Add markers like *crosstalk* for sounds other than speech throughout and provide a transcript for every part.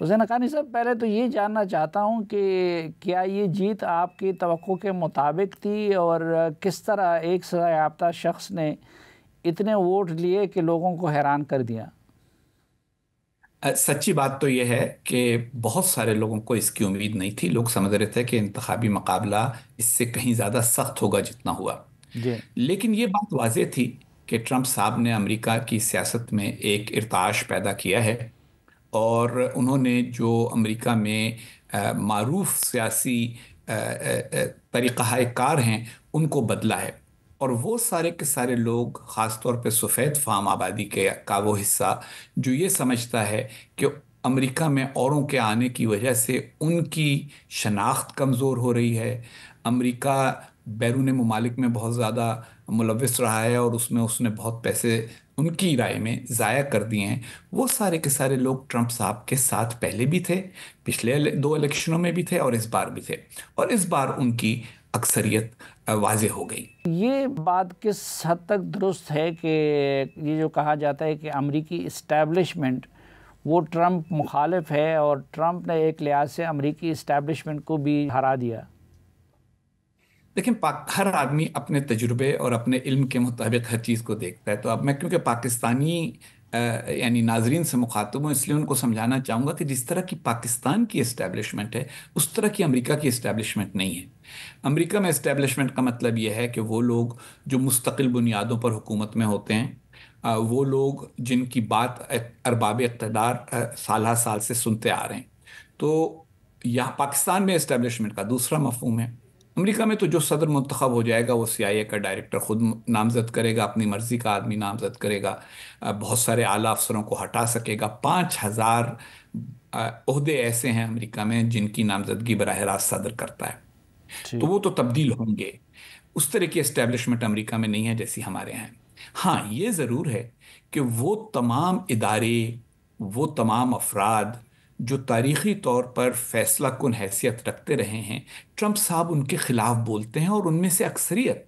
हुसैन हक़ानी साहब पहले तो ये जानना चाहता हूँ कि क्या ये जीत आपकी तो के मुताबिक थी और किस तरह एक सजायाफ्ता शख्स ने इतने वोट लिए कि लोगों को हैरान कर दिया? सच्ची बात तो यह है कि बहुत सारे लोगों को इसकी उम्मीद नहीं थी। लोग समझ रहे थे कि इंतबी मुकाबला इससे कहीं ज़्यादा सख्त होगा जितना हुआ। लेकिन ये बात वाज थी कि ट्रंप साहब ने अमेरिका की सियासत में एक इरताश पैदा किया है। और उन्होंने जो अमेरिका में मरूफ सियासी तरीक़ाकार हैं, उनको बदला है। और वो सारे के सारे लोग ख़ास तौर पे सफ़ेद फाम आबादी के का वो हिस्सा, जो ये समझता है कि अमेरिका में औरों के आने की वजह से उनकी शनाख्त कमज़ोर हो रही है। अमेरिका बैरून ममालिक में बहुत ज़्यादा मुलविस रहा है और उसमें उसने बहुत पैसे उनकी राय में ज़ाया कर दिए हैं। वो सारे के सारे लोग ट्रंप साहब के साथ पहले भी थे, पिछले दो इलेक्शनों में भी थे और इस बार भी थे। और इस बार उनकी अक्सरियत वाज हो गई। ये बात किस हद तक दुरुस्त है कि ये जो कहा जाता है कि अमरीकी इस्टेब्लिशमेंट वो ट्रंप मुखालिफ है और ट्रंप ने एक लिहाज से अमरीकी इस्टेब्लिशमेंट को भी हरा दिया। लेकिन हर आदमी अपने तजुर्बे और अपने इल्म के मुताबिक हर चीज़ को देखता है। तो अब मैं, क्योंकि पाकिस्तानी यानी नाजरीन से मुखातब हूँ, इसलिए उनको समझाना चाहूँगा कि जिस तरह की पाकिस्तान की इस्टेब्लिशमेंट है, उस तरह की अमेरिका की इस्टेब्लिशमेंट नहीं है। अमेरिका में इस्टेब्लिशमेंट का मतलब यह है कि वो लोग जो मुस्तकिल बुनियादों पर हुकूमत में होते हैं वो लोग जिनकी बात अरबाब इकतदार साल साल से सुनते आ रहे हैं। तो यहाँ पाकिस्तान में इस्टेब्लिशमेंट का दूसरा मफहम है। अमेरिका में तो जो सदर मंतखब हो जाएगा वो सीआईए का डायरेक्टर ख़ुद नामजद करेगा अपनी मर्ज़ी का आदमी नामजद करेगा बहुत सारे आला अफसरों को हटा सकेगा। पाँच हज़ार अहदे ऐसे हैं अमेरिका में जिनकी नामजदगी बरह रास्त सदर करता है। तो वो तो तब्दील होंगे। उस तरह की इस्टेब्लिशमेंट अमेरिका में नहीं है जैसी हमारे यहाँ हाँ ये ज़रूर है कि वो तमाम इदारे वो तमाम अफराद जो तारीख़ी तौर पर फैसला कन हैसियत रखते रहे हैं ट्रंप साहब उनके ख़िलाफ़ बोलते हैं और उनमें से अक्सरियत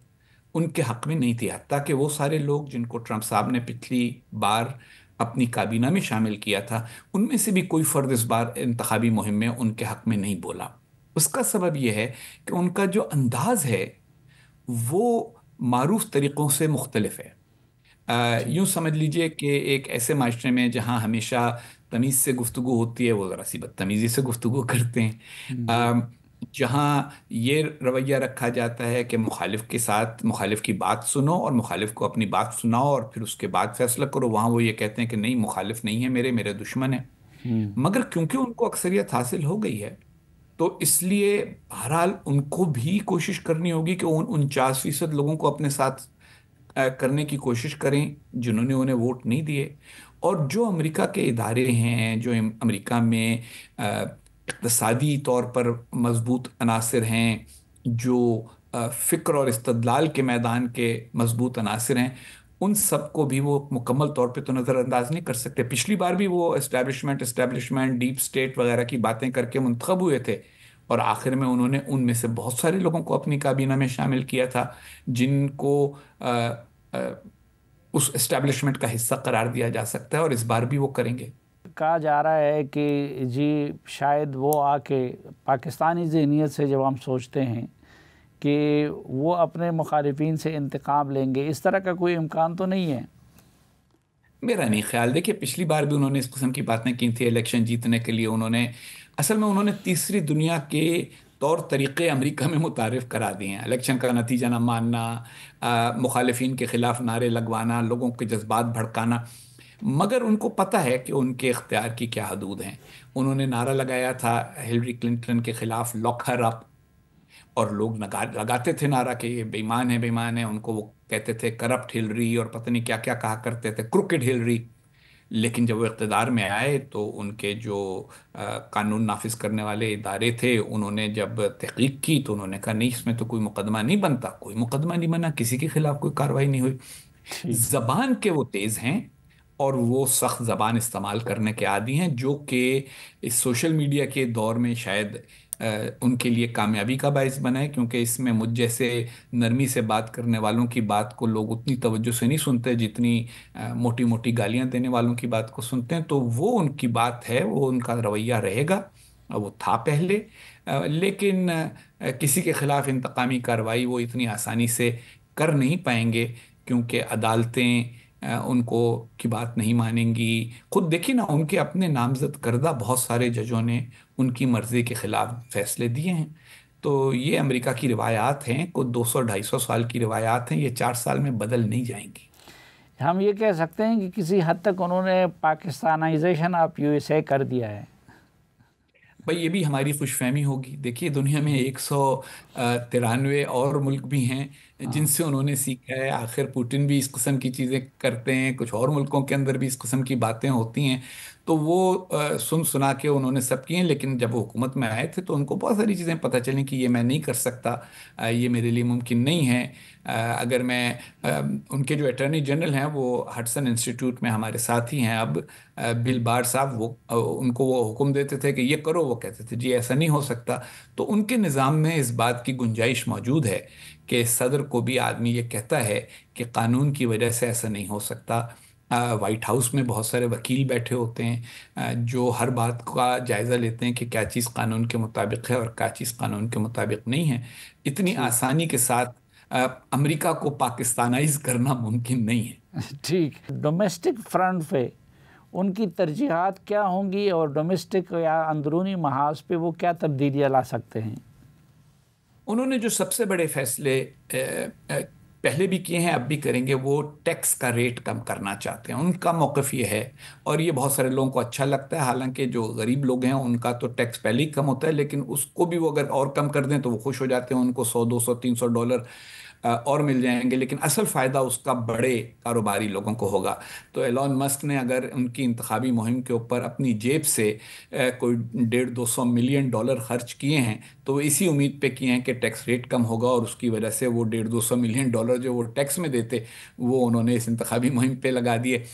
उनके हक़ में नहीं थी। हती कि वो सारे लोग जिनको ट्रंप साहब ने पिछली बार अपनी काबीना में शामिल किया था उनमें से भी कोई फ़र्द इस बार इंतबी मुहिम में उनके हक़ में नहीं बोला। उसका सबब यह है कि उनका जो अंदाज़ है वो मरूफ तरीक़ों से मुख्तलफ है। यूँ समझ लीजिए कि एक ऐसे माशरे में जहाँ हमेशा तमीज़ से गुफ्तु होती है वो ज़रा सी बदतमीज़ी से गुफ्तु करते हैं हम्म। जहाँ ये रवैया रखा जाता है कि मुखालिफ के साथ मुखालिफ की बात सुनो और मुखालिफ को अपनी बात सुनाओ और फिर उसके बाद फैसला करो वहाँ वो ये कहते हैं कि नहीं मुखालिफ नहीं है मेरे मेरे दुश्मन है हम्म। मगर क्योंकि उनको अक्सरियत हासिल हो गई है तो इसलिए बहरहाल उनको भी कोशिश करनी होगी कि उन उनचास फ़ीसद लोगों को अपने साथ करने की कोशिश करें जिन्होंने उन्हें वोट नहीं दिए और जो अमेरिका के इदारे हैं जो अमेरिका में इकतसादी तौर पर मज़बूत अनासर हैं जो फ़िक्र और इस्तदलाल के मैदान के मज़बूत अनासर हैं उन सबको भी वो मुकम्मल तौर पे तो नज़रअंदाज नहीं कर सकते। पिछली बार भी वो इस्टेब्लिशमेंट इस्टेब्लिशमेंट डीप स्टेट वगैरह की बातें करके मंतखब हुए थे और आखिर में उन्होंने उनमें से बहुत सारे लोगों को अपनी काबीना में शामिल किया था जिनको आ, आ, उस इस्टेब्लिशमेंट का हिस्सा करार दिया जा सकता है और इस बार भी वो करेंगे। कहा जा रहा है कि जी शायद वो आके पाकिस्तानी जहनीत से जब हम सोचते हैं कि वो अपने मुखालफन से इंतकाम लेंगे इस तरह का कोई इम्कान तो नहीं है? मेरा नहीं ख्याल। देखिए पिछली बार भी उन्होंने इस किस्म की बातें की थी इलेक्शन जीतने के लिए उन्होंने असल में उन्होंने तीसरी दुनिया के तौर तरीक़े अमेरिका में मुतारफ़ करा दिए हैं। इलेक्शन का नतीजा न मानना मुखालफन के ख़िलाफ़ नारे लगवाना, लोगों के जज्बात भड़काना, मगर उनको पता है कि उनके इख्तियार की क्या हदूद हैं। उन्होंने नारा लगाया था हिलरी क्लिंटन के ख़िलाफ़ लॉक हर अप, और लोग लगा, लगाते थे नारा कि ये बेईमान है बेईमान है। उनको वो कहते थे करप्ट हिलरी और पता नहीं क्या क्या कहा करते थे। Crooked Hillary. लेकिन जब वो इकतदार में आए तो उनके जो आ, कानून नाफिज करने वाले इदारे थे उन्होंने जब तहकीक की तो उन्होंने कहा नहीं इसमें तो कोई मुकदमा नहीं बनता कोई मुकदमा नहीं बना किसी के खिलाफ कोई कार्रवाई नहीं हुई। जबान के वो तेज़ हैं और वो सख्त ज़बान इस्तेमाल करने के आदि हैं जो कि इस सोशल मीडिया के दौर में शायद उनके लिए कामयाबी का बायस बना है, क्योंकि इसमें मुझ जैसे नरमी से बात करने वालों की बात को लोग उतनी तवज्जो से नहीं सुनते, जितनी मोटी मोटी गालियाँ देने वालों की बात को सुनते हैं। तो वो उनकी बात है, वो उनका रवैया रहेगा वो था पहले। लेकिन किसी के खिलाफ इंतकामी कार्रवाई वो इतनी आसानी से कर नहीं पाएँगे, क्योंकि अदालतें उनको की बात नहीं मानेंगी। खुद देखिए ना, उनके अपने नामजद करदा बहुत सारे जजों ने उनकी मर्ज़ी के ख़िलाफ़ फैसले दिए हैं। तो ये अमेरिका की रिवायात हैं, कुछ 200-250 साल की रिवायात हैं, ये चार साल में बदल नहीं जाएँगी। हम ये कह सकते हैं कि किसी हद तक उन्होंने पाकिस्तानाइजेशन ऑफ़ यूएसए कर दिया है। भाई ये भी हमारी खुशफहमी होगी। देखिए दुनिया में एक सौ तिरानवे और मुल्क भी हैं हाँ। जिनसे उन्होंने सीखा है। आखिर पुटिन भी इस किस्म की चीज़ें करते हैं कुछ और मुल्कों के अंदर भी इस किस्म की बातें होती हैं। तो वो सुन सुना के उन्होंने सब किए, लेकिन जब वो हुकूमत में आए थे तो उनको बहुत सारी चीज़ें पता चली कि ये मैं नहीं कर सकता ये मेरे लिए मुमकिन नहीं है। अगर मैं उनके जो अटर्नी जनरल हैं वो हटसन इंस्टीट्यूट में हमारे साथ ही हैं अब बिल बार साहब वो उनको वो हुक्म देते थे कि ये करो, वो कहते थे, जी, ऐसा नहीं हो सकता। तो उनके निज़ाम में इस बात की गुंजाइश मौजूद है कि सदर को भी आदमी ये कहता है कि कानून की वजह से ऐसा नहीं हो सकता। वाइट हाउस में बहुत सारे वकील बैठे होते हैं। जो हर बात का जायज़ा लेते हैं कि क्या चीज़ कानून के मुताबिक है और क्या चीज़ कानून के मुताबिक नहीं है। इतनी आसानी के साथ अमेरिका को पाकिस्तानाइज करना मुमकिन नहीं है। *laughs* ठीक। डोमेस्टिक फ्रंट पे उनकी तरजीहत क्या होंगी और डोमेस्टिक या अंदरूनी महाज पे वो क्या तब्दीलियाँ ला सकते हैं? उन्होंने जो सबसे बड़े फैसले पहले भी किए हैं, अब भी करेंगे, वो टैक्स का रेट कम करना चाहते हैं। उनका मौक़ ये है और ये बहुत सारे लोगों को अच्छा लगता है। हालाँकि जो गरीब लोग हैं, उनका तो टैक्स पहले ही कम होता है, लेकिन उसको भी वो अगर और कम कर दें तो वो खुश हो जाते हैं। उनको सौ, दो सौ, तीन सौ डॉलर और मिल जाएँगे, लेकिन असल फ़ायदा उसका बड़े कारोबारी लोगों को होगा। तो एलॉन मस्क ने अगर उनकी इंतबी मुहिम के ऊपर अपनी जेब से कोई डेढ़ दो सौ मिलियन डॉलर खर्च किए हैं तो वो इसी उम्मीद पे किए हैं कि टैक्स रेट कम होगा और उसकी वजह से वो डेढ़ दो सौ मिलियन डॉलर जो वो टैक्स में देते, वो उन्होंने इस इंतबी मुहिम पर लगा दिए।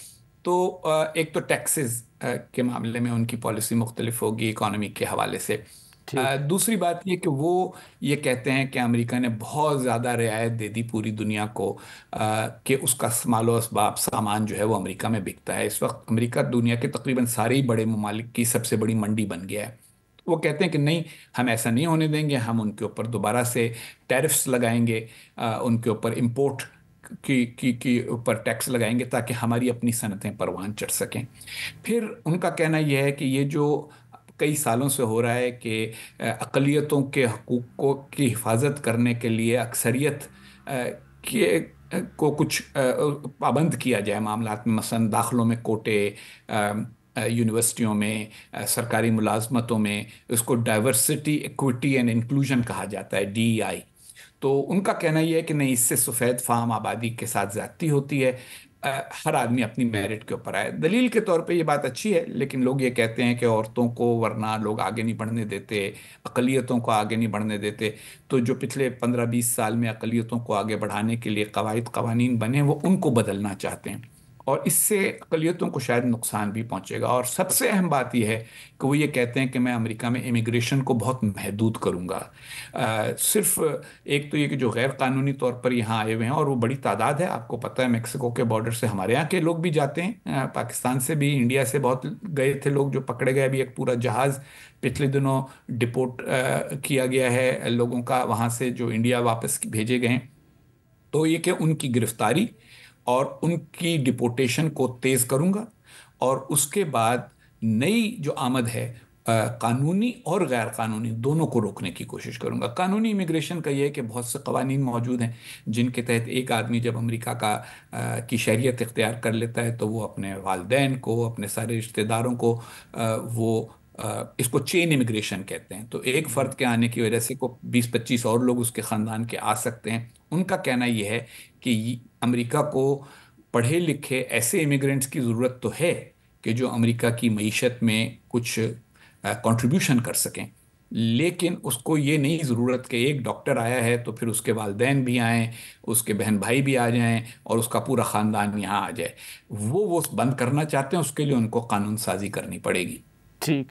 तो एक तो टैक्सेस के मामले में उनकी पॉलिसी मुख्तलिफ़ होगी इकानमी के हवाले से। दूसरी बात ये कि वो ये कहते हैं कि अमेरिका ने बहुत ज़्यादा रियायत दे दी पूरी दुनिया को कि उसका मालो इसबाब सामान जो है वो अमेरिका में बिकता है। इस वक्त अमेरिका दुनिया के तकरीबन सारे ही बड़े ममालिक की सबसे बड़ी मंडी बन गया है। वो कहते हैं कि नहीं हम ऐसा नहीं होने देंगे हम उनके ऊपर दोबारा से टैरिफ्स लगाएँगे आ, उनके ऊपर इम्पोर्ट की की की ऊपर टैक्स लगाएँगे ताकि हमारी अपनी सनतें परवान चढ़ सकें। फिर उनका कहना यह है कि ये जो कई सालों से हो रहा है कि अकलीतों के हकूक़ों की हिफाजत करने के लिए अक्सरियत के को कुछ पाबंद किया जाए मामला में मसन दाखिलों में कोटे यूनिवर्सिटियों में सरकारी मुलाजमतों में उसको डाइवर्सिटी इक्विटी एंड इंक्लूजन कहा जाता है डी आई तो उनका कहना यह है कि नहीं, इससे सफ़ेद फार्म आबादी के साथ ज़्यादती होती है। हर आदमी अपनी मेरिट के ऊपर आए। दलील के तौर पे ये बात अच्छी है, लेकिन लोग ये कहते हैं कि औरतों को, वरना लोग आगे नहीं बढ़ने देते, अकलीतों को आगे नहीं बढ़ने देते। तो जो पिछले पंद्रह बीस साल में अकलीतों को आगे बढ़ाने के लिए कवायद कवानीन बने, वो उनको बदलना चाहते हैं। और इससे अकलीतों को शायद नुकसान भी पहुंचेगा। और सबसे अहम बात यह है कि वो ये कहते हैं कि मैं अमेरिका में इमिग्रेशन को बहुत महदूद करूँगा। सिर्फ़ एक तो ये कि जो गैर कानूनी तौर पर यहाँ आए हुए हैं और वो बड़ी तादाद है। आपको पता है मेक्सिको के बॉर्डर से हमारे यहाँ के लोग भी जाते हैं। पाकिस्तान से भी, इंडिया से बहुत गए थे लोग जो पकड़े गए। अभी एक पूरा जहाज़ पिछले दिनों डिपोर्ट किया गया है। लोगों का वहाँ से जो इंडिया वापस भेजे गए तो ये कि उनकी गिरफ्तारी और उनकी डिपोटेशन को तेज़ करूँगा। और उसके बाद नई जो आमद है कानूनी और गैर कानूनी दोनों को रोकने की कोशिश करूँगा। कानूनी इमिग्रेशन का यह है कि बहुत से कवानीन मौजूद हैं जिनके तहत एक आदमी जब अमेरिका का आ, की शहरीत इख्तियार कर लेता है तो वो अपने वालदेन को अपने सारे रिश्तेदारों को आ, वो आ, इसको चेन इमिग्रेशन कहते हैं। तो एक फ़र्द के आने की वजह से को बीस पच्चीस और लोग उसके ख़ानदान के आ सकते हैं। उनका कहना यह है कि अमेरिका को पढ़े लिखे ऐसे इमिग्रेंट्स की ज़रूरत तो है कि जो अमेरिका की मीशत में कुछ कंट्रीब्यूशन कर सकें। लेकिन उसको ये नहीं ज़रूरत कि एक डॉक्टर आया है तो फिर उसके वालदेन भी आएँ, उसके बहन भाई भी आ जाएँ और उसका पूरा ख़ानदान यहाँ आ जाए। वो वो बंद करना चाहते हैं, उसके लिए उनको कानून साजी करनी पड़ेगी। ठीक।